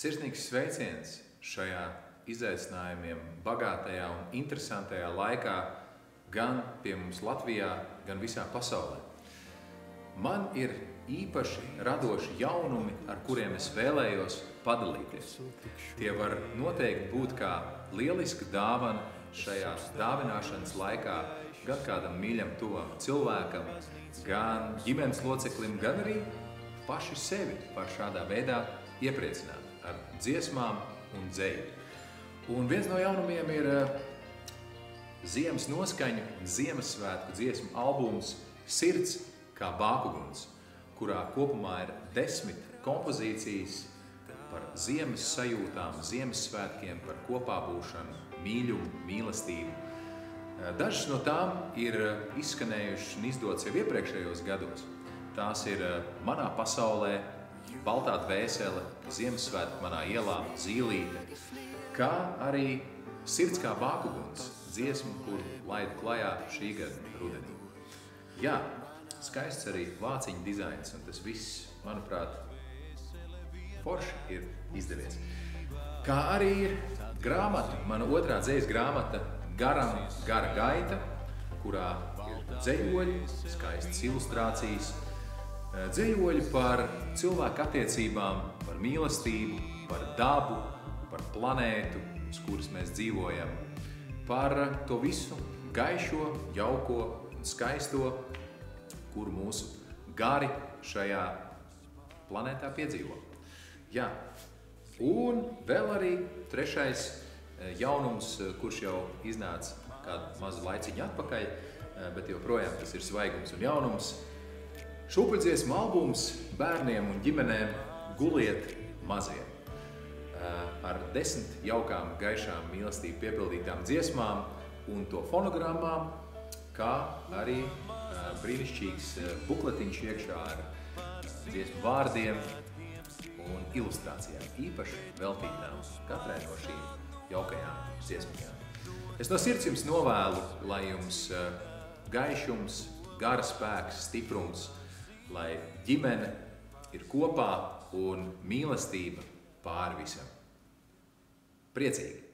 Sirsnīgs sveiciens šajā izaicinājumiem bagātajā un interesantajā laikā gan pie mums Latvijā, gan visā pasaulē. Man ir īpaši radoši jaunumi, ar kuriem es vēlējos padalīties. Tie var noteikti būt kā lieliska dāvana šajā dāvināšanas laikā gan kādam mīļam, tuvam cilvēkam, gan ģimenes loceklim, gan arī paši sevi var šādā veidā iepriecināt ar dziesmām un dzēju. Un viens no jaunumiem ir uh, ziemas noskaņu un Ziemassvētku dziesmu albums Sirds kā bākuguns, kurā kopumā ir desmit kompozīcijas par ziemas sajūtām, Ziemassvētkiem, par kopā būšanu, mīļumu, mīlestību. Dažas no tām ir izskanējušas un izdotas jau iepriekšējos gados. Tās ir Manā pasaulē, Baltā dvēsele, Ziemassvētku manā ielā, Zīlīte, kā arī Sirds kā bākuguns, dziesmu, kuru laidu klajā šī gada rudenī. Jā, skaists arī vāciņu dizains, un tas viss, manuprāt, forši ir izdevies. Kā arī ir grāmata, mana otrā dzējas grāmata, Garam, gara gaita, kurā ir dzējoļi, skaistas ilustrācijas, dzējoļi par cilvēku attiecībām, par mīlestību, par dabu, par planētu, uz kuras mēs dzīvojam, par to visu gaišo, jauko un skaisto, kuru mūsu gari šajā planētā piedzīvo. Jā. Un vēl arī trešais jaunums, kurš jau iznāca kādu mazu laiciņu atpakaļ, bet joprojām tas ir svaigums un jaunums. Šūpuļdziesmu albums bērniem un ģimenēm guliet mazie. Ar desmit jaukām, gaišām, mīlestību piepildītām dziesmām un to fonogrammām, kā arī brīnišķīgs bukletiņš iekšā ar dziesmu vārdiem un ilustrācijām, īpaši veltītām katrai no šīm jaukajām dziesmajām. Es no sirds jums novēlu, lai jums gaišums, gara spēks, stiprums, lai ģimene ir kopā un mīlestība pāri visam. Priecīgi!